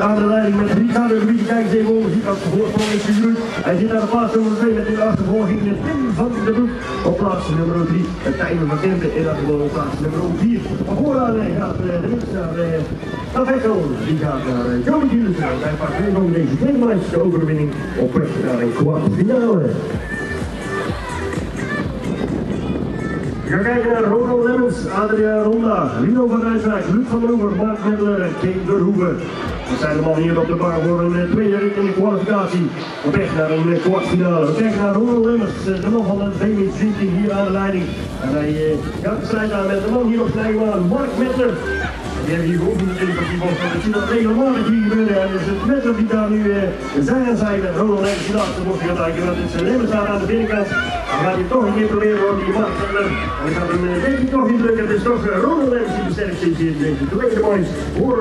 Aan de leiding met Ricardo Ruiz, kijk eens even om, ziet als de voorsprong is gegroeid. Hij zit naar de plaats nummer 2 met in de achtervolging de Tim van de Broek. Op plaats nummer 3 het Tijmen van Kempen en dat gewoon op plaats nummer 4. Maar vooraan gaat eh, de winst naar eh. Die gaat naar eh, Joey Dielsen. Hij pakt weer nog deze tweede overwinning op weg naar een kwartfinale. We gaan kijken naar Ronald Lemmens, Adriaan Ronda, Lino van Rijswijk, Luc van Over, Mark Middler en Kane Verhoeven. Dat zijn allemaal hier op de bar voor een eh, tweede rit in de kwalificatie. Op weg naar een eh, kwartfinale. We kijken naar Ronald Lemmens, eh, de man van de VW Zinting hier aan de leiding. En hij gaat de strijd aan met de man hier op Snijmaan, Mark Middler. Die hebben hier geoefend natuurlijk op die bocht. Ik zie dat regelmatig hier gebeuren. En dus het Middler die daar nu zijn aan zijn. En Ronald Lemmens die laatste bocht gaat kijken. Dat is Lemmens daar aan de binnenkant. Dan gaat hij toch een keer proberen voor die Mark. En hij gaat hem denk ik toch indrukken. Het is toch Ronald Lemmens die de sterkste is hier in deze tweede. Voor